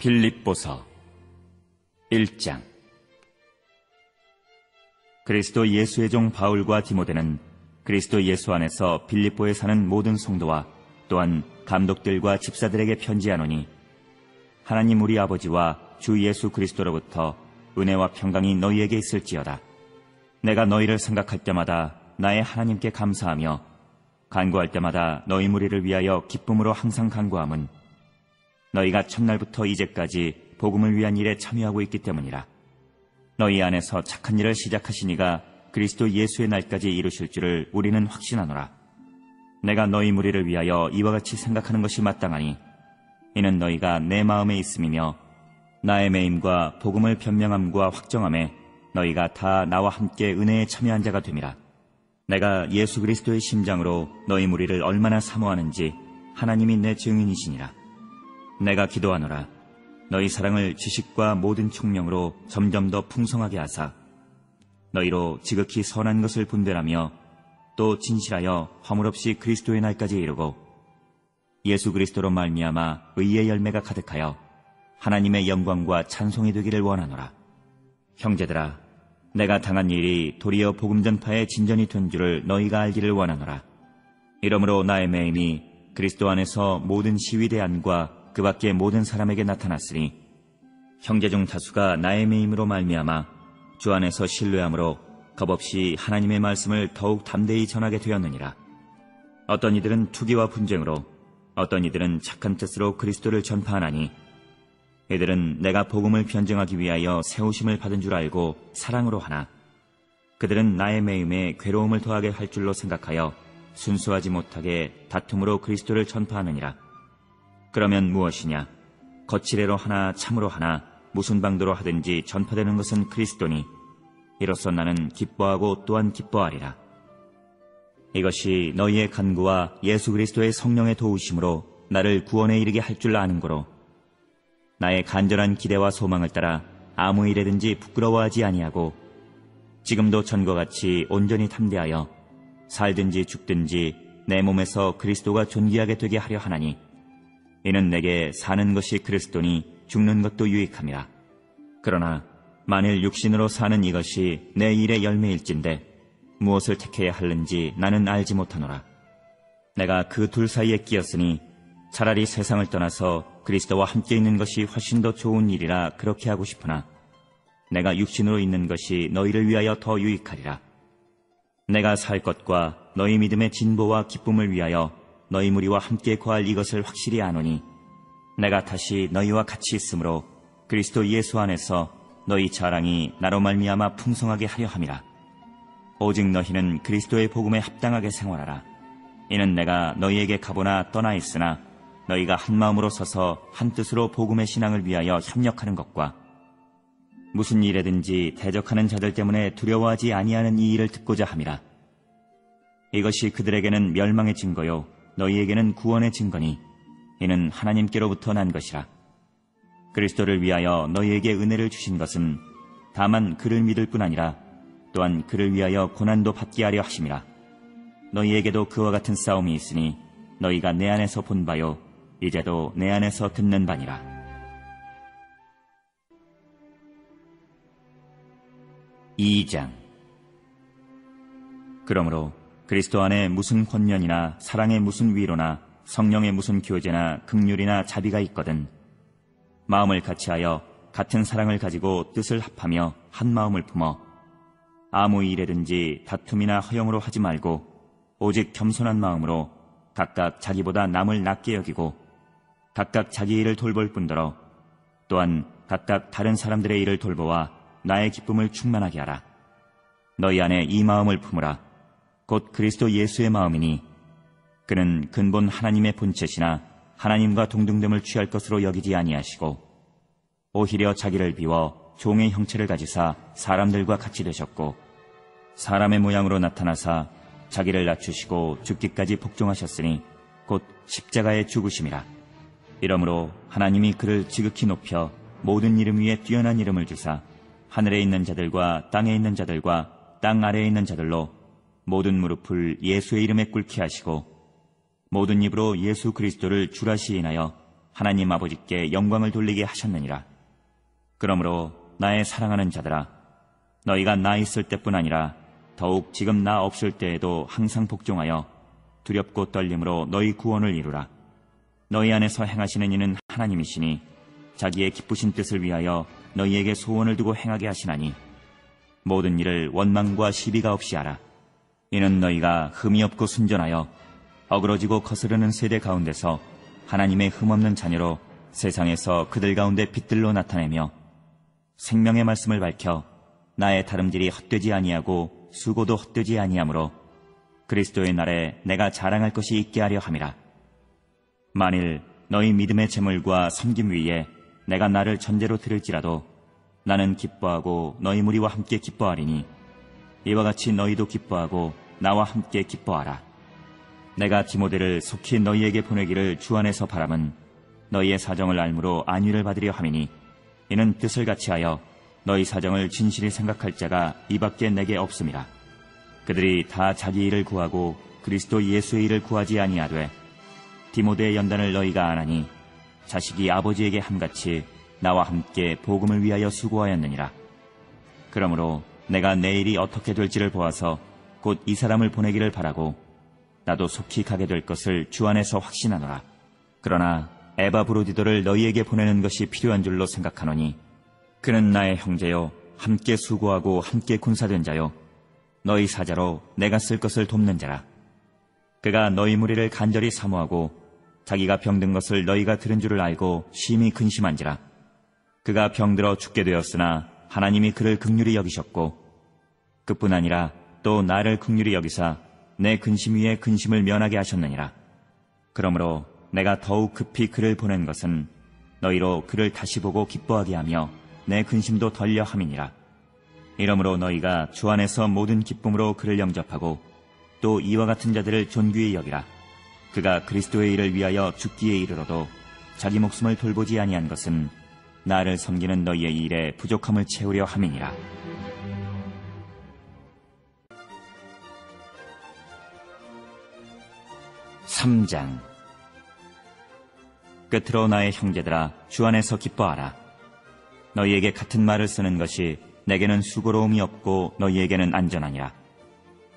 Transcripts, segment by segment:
빌립보서 1장 그리스도 예수의 종 바울과 디모데는 그리스도 예수 안에서 빌립보에 사는 모든 성도와 또한 감독들과 집사들에게 편지하노니 하나님 우리 아버지와 주 예수 그리스도로부터 은혜와 평강이 너희에게 있을지어다. 내가 너희를 생각할 때마다 나의 하나님께 감사하며 간구할 때마다 너희 무리를 위하여 기쁨으로 항상 간구함은 너희가 첫날부터 이제까지 복음을 위한 일에 참여하고 있기 때문이라. 너희 안에서 착한 일을 시작하시니가 그리스도 예수의 날까지 이루실 줄을 우리는 확신하노라. 내가 너희 무리를 위하여 이와 같이 생각하는 것이 마땅하니 이는 너희가 내 마음에 있음이며 나의 매임과 복음을 변명함과 확정함에 너희가 다 나와 함께 은혜에 참여한 자가 됨이라. 내가 예수 그리스도의 심장으로 너희 무리를 얼마나 사모하는지 하나님이 내 증인이시니라. 내가 기도하노라. 너희 사랑을 지식과 모든 총명으로 점점 더 풍성하게 하사 너희로 지극히 선한 것을 분별하며 또 진실하여 허물없이 그리스도의 날까지 이르고 예수 그리스도로 말미암아 의의 열매가 가득하여 하나님의 영광과 찬송이 되기를 원하노라. 형제들아, 내가 당한 일이 도리어 복음 전파의 진전이 된 줄을 너희가 알기를 원하노라. 이러므로 나의 매임이 그리스도 안에서 모든 시위대안과 그 밖의 모든 사람에게 나타났으니 형제 중 다수가 나의 매임으로 말미암아 주 안에서 신뢰함으로 겁없이 하나님의 말씀을 더욱 담대히 전하게 되었느니라. 어떤 이들은 투기와 분쟁으로 어떤 이들은 착한 뜻으로 그리스도를 전파하나니 이들은 내가 복음을 변증하기 위하여 세우심을 받은 줄 알고 사랑으로 하나 그들은 나의 매임에 괴로움을 더하게 할 줄로 생각하여 순수하지 못하게 다툼으로 그리스도를 전파하느니라. 그러면 무엇이냐? 거칠애로 하나 참으로 하나 무슨 방도로 하든지 전파되는 것은 그리스도니 이로써 나는 기뻐하고 또한 기뻐하리라. 이것이 너희의 간구와 예수 그리스도의 성령의 도우심으로 나를 구원에 이르게 할 줄 아는 거로 나의 간절한 기대와 소망을 따라 아무 일에든지 부끄러워하지 아니하고 지금도 전과 같이 온전히 탐대하여 살든지 죽든지 내 몸에서 그리스도가 존귀하게 되게 하려 하나니 이는 내게 사는 것이 그리스도니 죽는 것도 유익함이라. 그러나 만일 육신으로 사는 이것이 내 일의 열매일진데 무엇을 택해야 할는지 나는 알지 못하노라. 내가 그 둘 사이에 끼었으니 차라리 세상을 떠나서 그리스도와 함께 있는 것이 훨씬 더 좋은 일이라 그렇게 하고 싶으나 내가 육신으로 있는 것이 너희를 위하여 더 유익하리라. 내가 살 것과 너희 믿음의 진보와 기쁨을 위하여 너희 무리와 함께 거할 이것을 확실히 아노니 내가 다시 너희와 같이 있으므로 그리스도 예수 안에서 너희 자랑이 나로 말미암아 풍성하게 하려 함이라. 오직 너희는 그리스도의 복음에 합당하게 생활하라. 이는 내가 너희에게 가보나 떠나 있으나 너희가 한 마음으로 서서 한 뜻으로 복음의 신앙을 위하여 협력하는 것과 무슨 일에든지 대적하는 자들 때문에 두려워하지 아니하는 이 일을 듣고자 함이라. 이것이 그들에게는 멸망의 증거요 너희에게는 구원의 증거니 이는 하나님께로부터 난 것이라. 그리스도를 위하여 너희에게 은혜를 주신 것은 다만 그를 믿을 뿐 아니라 또한 그를 위하여 고난도 받게 하려 하심이라. 너희에게도 그와 같은 싸움이 있으니 너희가 내 안에서 본 바요 이제도 내 안에서 듣는 바니라. 이장 그러므로 그리스도 안에 무슨 혼연이나 사랑의 무슨 위로나 성령의 무슨 교제나 극률이나 자비가 있거든 마음을 같이하여 같은 사랑을 가지고 뜻을 합하며 한 마음을 품어 아무 일에든지 다툼이나 허용으로 하지 말고 오직 겸손한 마음으로 각각 자기보다 남을 낮게 여기고 각각 자기 일을 돌볼 뿐더러 또한 각각 다른 사람들의 일을 돌보아 나의 기쁨을 충만하게 하라. 너희 안에 이 마음을 품으라. 곧 그리스도 예수의 마음이니 그는 근본 하나님의 본체시나 하나님과 동등됨을 취할 것으로 여기지 아니하시고 오히려 자기를 비워 종의 형체를 가지사 사람들과 같이 되셨고 사람의 모양으로 나타나사 자기를 낮추시고 죽기까지 복종하셨으니 곧 십자가의 죽으심이라. 이러므로 하나님이 그를 지극히 높여 모든 이름 위에 뛰어난 이름을 주사 하늘에 있는 자들과 땅에 있는 자들과 땅 아래에 있는 자들로 모든 무릎을 예수의 이름에 꿇게 하시고 모든 입으로 예수 그리스도를 주라 시인하여 하나님 아버지께 영광을 돌리게 하셨느니라. 그러므로 나의 사랑하는 자들아, 너희가 나 있을 때뿐 아니라 더욱 지금 나 없을 때에도 항상 복종하여 두렵고 떨림으로 너희 구원을 이루라. 너희 안에서 행하시는 이는 하나님이시니 자기의 기쁘신 뜻을 위하여 너희에게 소원을 두고 행하게 하시나니 모든 일을 원망과 시비가 없이 하라. 이는 너희가 흠이 없고 순전하여 어그러지고 거스르는 세대 가운데서 하나님의 흠없는 자녀로 세상에서 그들 가운데 빛들로 나타내며 생명의 말씀을 밝혀 나의 다름질이 헛되지 아니하고 수고도 헛되지 아니하므로 그리스도의 날에 내가 자랑할 것이 있게 하려 함이라. 만일 너희 믿음의 재물과 섬김 위에 내가 나를 전제로 들을지라도 나는 기뻐하고 너희 무리와 함께 기뻐하리니 이와 같이 너희도 기뻐하고 나와 함께 기뻐하라. 내가 디모데를 속히 너희에게 보내기를 주 안에서 바람은 너희의 사정을 알므로 안위를 받으려 함이니 이는 뜻을 같이하여 너희 사정을 진실히 생각할 자가 이밖에 내게 없음이라. 그들이 다 자기 일을 구하고 그리스도 예수의 일을 구하지 아니하되 디모데의 연단을 너희가 안하니 자식이 아버지에게 함같이 나와 함께 복음을 위하여 수고하였느니라. 그러므로 내가 내일이 어떻게 될지를 보아서 곧 이 사람을 보내기를 바라고 나도 속히 가게 될 것을 주 안에서 확신하노라. 그러나 에바 브로디도를 너희에게 보내는 것이 필요한 줄로 생각하노니 그는 나의 형제요 함께 수고하고 함께 군사된 자요 너희 사자로 내가 쓸 것을 돕는 자라. 그가 너희 무리를 간절히 사모하고 자기가 병든 것을 너희가 들은 줄을 알고 심히 근심한지라. 그가 병들어 죽게 되었으나 하나님이 그를 극률히 여기셨고 그뿐 아니라 또 나를 극률히 여기사 내 근심 위에 근심을 면하게 하셨느니라. 그러므로 내가 더욱 급히 그를 보낸 것은 너희로 그를 다시 보고 기뻐하게 하며 내 근심도 덜려 함이니라. 이러므로 너희가 주 안에서 모든 기쁨으로 그를 영접하고 또 이와 같은 자들을 존귀히 여기라. 그가 그리스도의 일을 위하여 죽기에 이르러도 자기 목숨을 돌보지 아니한 것은 나를 섬기는 너희의 일에 부족함을 채우려 함이니라. 삼장 끝으로 나의 형제들아 주 안에서 기뻐하라. 너희에게 같은 말을 쓰는 것이 내게는 수고로움이 없고 너희에게는 안전하니라.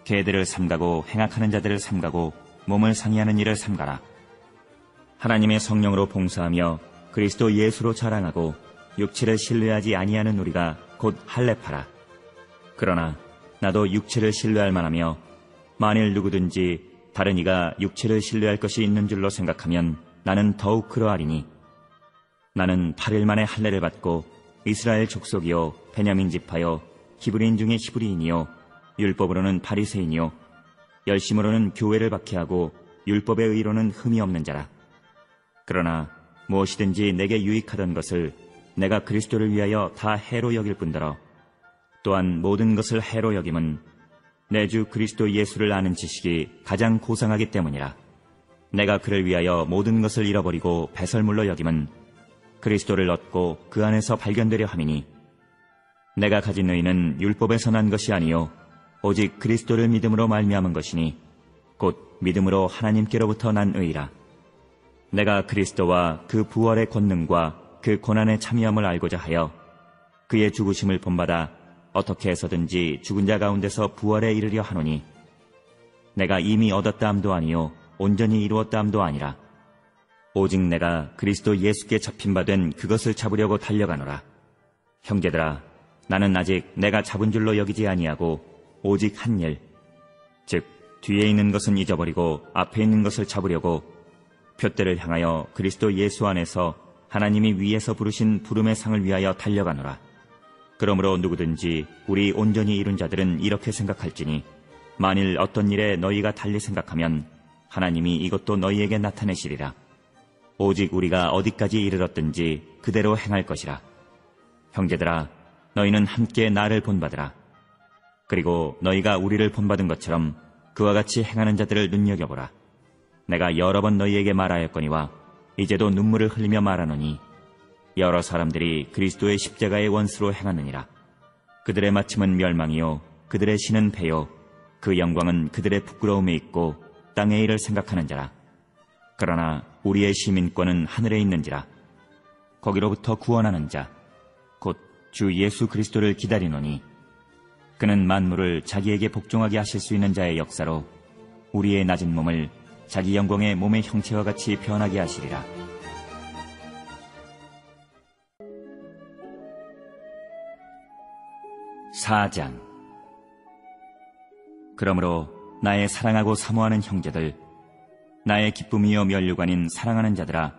개들을 삼가고 행악하는 자들을 삼가고 몸을 상의하는 일을 삼가라. 하나님의 성령으로 봉사하며 그리스도 예수로 자랑하고 육체를 신뢰하지 아니하는 우리가 곧 할례파라. 그러나 나도 육체를 신뢰할 만하며 만일 누구든지 다른 이가 육체를 신뢰할 것이 있는 줄로 생각하면 나는 더욱 그러하리니. 나는 8일 만에 할례를 받고 이스라엘 족속이요 베냐민 집하여 히브리인 중에 히브리인이요 율법으로는 바리새인이요 열심으로는 교회를 박해하고 율법의 의로는 흠이 없는 자라. 그러나 무엇이든지 내게 유익하던 것을 내가 그리스도를 위하여 다 해로 여길 뿐더러 또한 모든 것을 해로 여김은 내 주 그리스도 예수를 아는 지식이 가장 고상하기 때문이라. 내가 그를 위하여 모든 것을 잃어버리고 배설물로 여김은 그리스도를 얻고 그 안에서 발견되려 함이니. 내가 가진 의는 율법에서 난 것이 아니요 오직 그리스도를 믿음으로 말미암은 것이니 곧 믿음으로 하나님께로부터 난 의라. 내가 그리스도와 그 부활의 권능과 그 고난의 참여함을 알고자 하여 그의 죽으심을 본받아 어떻게 해서든지 죽은 자 가운데서 부활에 이르려 하노니 내가 이미 얻었다 함도 아니요 온전히 이루었다 함도 아니라 오직 내가 그리스도 예수께 잡힌 바 된 그것을 잡으려고 달려가노라. 형제들아, 나는 아직 내가 잡은 줄로 여기지 아니하고 오직 한 일, 즉 뒤에 있는 것은 잊어버리고 앞에 있는 것을 잡으려고 표대를 향하여 그리스도 예수 안에서 하나님이 위에서 부르신 부름의 상을 위하여 달려가노라. 그러므로 누구든지 우리 온전히 이룬 자들은 이렇게 생각할지니 만일 어떤 일에 너희가 달리 생각하면 하나님이 이것도 너희에게 나타내시리라. 오직 우리가 어디까지 이르렀든지 그대로 행할 것이라. 형제들아, 너희는 함께 나를 본받으라. 그리고 너희가 우리를 본받은 것처럼 그와 같이 행하는 자들을 눈여겨보라. 내가 여러 번 너희에게 말하였거니와 이제도 눈물을 흘리며 말하노니 여러 사람들이 그리스도의 십자가의 원수로 행하느니라. 그들의 마침은 멸망이요, 그들의 신은 배요, 그 영광은 그들의 부끄러움에 있고 땅의 일을 생각하는 자라. 그러나 우리의 시민권은 하늘에 있는지라 거기로부터 구원하는 자 곧 주 예수 그리스도를 기다리노니 그는 만물을 자기에게 복종하게 하실 수 있는 자의 역사로 우리의 낮은 몸을 자기 영광의 몸의 형체와 같이 변하게 하시리라. 사장 그러므로 나의 사랑하고 사모하는 형제들, 나의 기쁨이요 면류관인 사랑하는 자들아,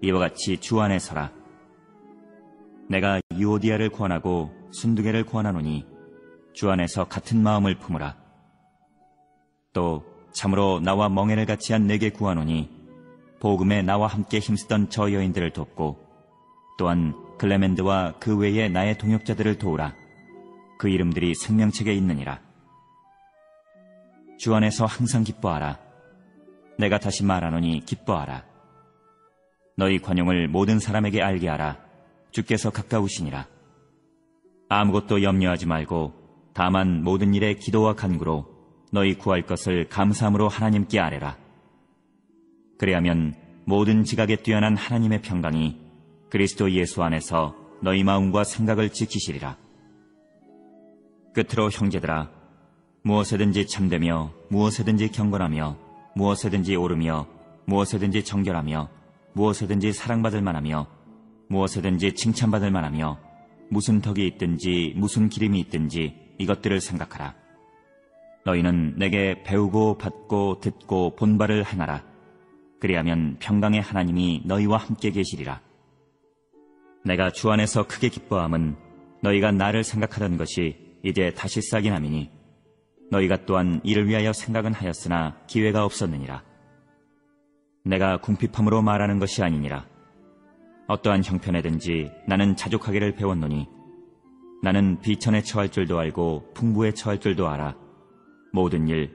이와 같이 주 안에 서라. 내가 유오디아를 구원하고 순두개를 구원하노니 주 안에서 같은 마음을 품으라. 또 참으로 나와 멍해를 같이 한 내게 구하노니 복음에 나와 함께 힘쓰던 저 여인들을 돕고 또한 클레멘드와 그 외에 나의 동역자들을 도우라. 그 이름들이 생명책에 있느니라. 주 안에서 항상 기뻐하라. 내가 다시 말하노니 기뻐하라. 너희 관용을 모든 사람에게 알게 하라. 주께서 가까우시니라. 아무것도 염려하지 말고 다만 모든 일에 기도와 간구로 너희 구할 것을 감사함으로 하나님께 아뢰라. 그래야면 모든 지각에 뛰어난 하나님의 평강이 그리스도 예수 안에서 너희 마음과 생각을 지키시리라. 끝으로 형제들아, 무엇에든지 참되며 무엇에든지 경건하며 무엇에든지 오르며 무엇에든지 정결하며 무엇에든지 사랑받을 만하며 무엇에든지 칭찬받을 만하며 무슨 덕이 있든지 무슨 기림이 있든지 이것들을 생각하라. 너희는 내게 배우고 받고 듣고 본바를 행하라. 그리하면 평강의 하나님이 너희와 함께 계시리라. 내가 주 안에서 크게 기뻐함은 너희가 나를 생각하던 것이 이제 다시 싹이 남이니 너희가 또한 이를 위하여 생각은 하였으나 기회가 없었느니라. 내가 궁핍함으로 말하는 것이 아니니라. 어떠한 형편에든지 나는 자족하기를 배웠노니 나는 비천에 처할 줄도 알고 풍부에 처할 줄도 알아. 모든 일,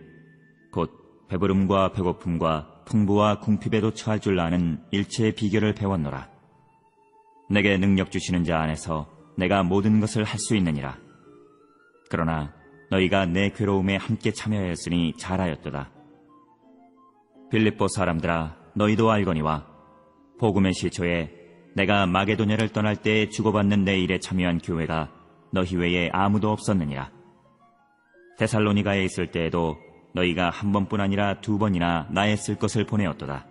곧 배부름과 배고픔과 풍부와 궁핍에도 처할 줄 아는 일체의 비결을 배웠노라. 내게 능력 주시는 자 안에서 내가 모든 것을 할 수 있느니라. 그러나 너희가 내 괴로움에 함께 참여하였으니 잘하였도다. 빌립보 사람들아 너희도 알거니와 복음의 시초에 내가 마게도냐를 떠날 때 주고받는 내 일에 참여한 교회가 너희 외에 아무도 없었느니라. 데살로니가에 있을 때에도 너희가 한 번뿐 아니라 두 번이나 나의 쓸 것을 보내었도다.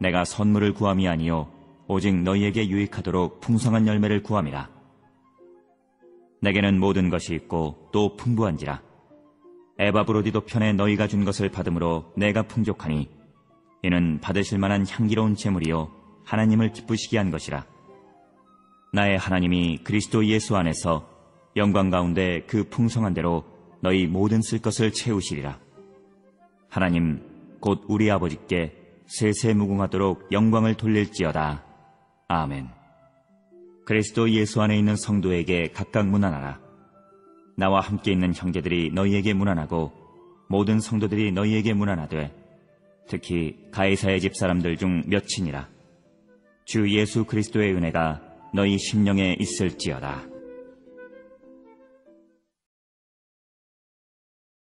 내가 선물을 구함이 아니요 오직 너희에게 유익하도록 풍성한 열매를 구함이라. 내게는 모든 것이 있고 또 풍부한지라. 에바브로디도 편에 너희가 준 것을 받음으로 내가 풍족하니 이는 받으실 만한 향기로운 제물이요 하나님을 기쁘시게 한 것이라. 나의 하나님이 그리스도 예수 안에서 영광 가운데 그 풍성한 대로 너희 모든 쓸 것을 채우시리라. 하나님 곧 우리 아버지께 세세무궁하도록 영광을 돌릴지어다. 아멘. 그리스도 예수 안에 있는 성도에게 각각 문안하라. 나와 함께 있는 형제들이 너희에게 문안하고 모든 성도들이 너희에게 문안하되 특히 가이사의 집 사람들 중 몇이니라. 주 예수 그리스도의 은혜가 너희 심령에 있을지어다.